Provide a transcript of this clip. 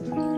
Bye.